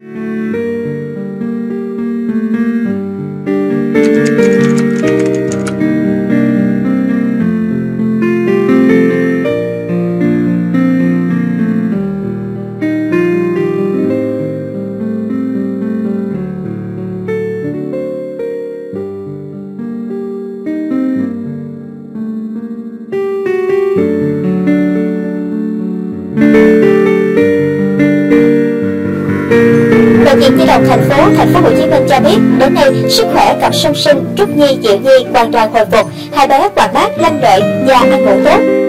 Bệnh viện Nhi đồng thành phố Thành phố Hồ Chí Minh cho biết đến nay sức khỏe cặp song sinh Trúc Nhi Diệu Nhi hoàn toàn hồi phục, hai bé hoạt bát lanh lợi và ăn ngủ tốt.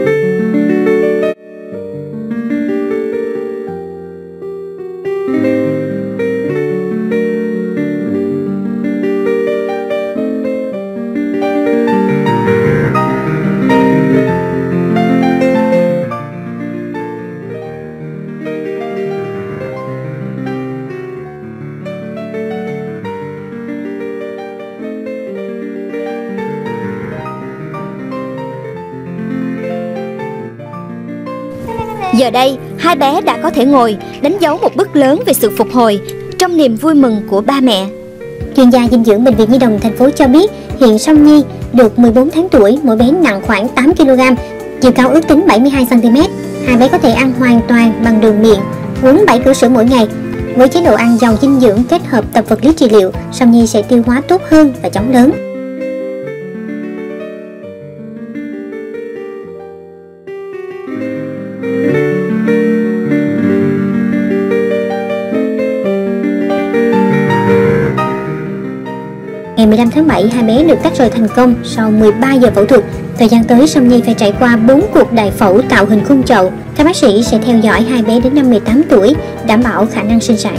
Giờ đây, hai bé đã có thể ngồi, đánh dấu một bước lớn về sự phục hồi trong niềm vui mừng của ba mẹ. Chuyên gia dinh dưỡng Bệnh viện Nhi đồng thành phố cho biết hiện Song Nhi được 14 tháng tuổi, mỗi bé nặng khoảng 8 kg, chiều cao ước tính 72 cm. Hai bé có thể ăn hoàn toàn bằng đường miệng, uống 7 cữ sữa mỗi ngày. Với chế độ ăn giàu dinh dưỡng kết hợp tập vật lý trị liệu, Song Nhi sẽ tiêu hóa tốt hơn và chóng lớn. Ngày 15 tháng 7, hai bé được cắt rời thành công sau 13 giờ phẫu thuật. Thời gian tới, Sâm Nhi phải trải qua 4 cuộc đại phẫu tạo hình khung chậu. Các bác sĩ sẽ theo dõi hai bé đến năm 18 tuổi, đảm bảo khả năng sinh sản.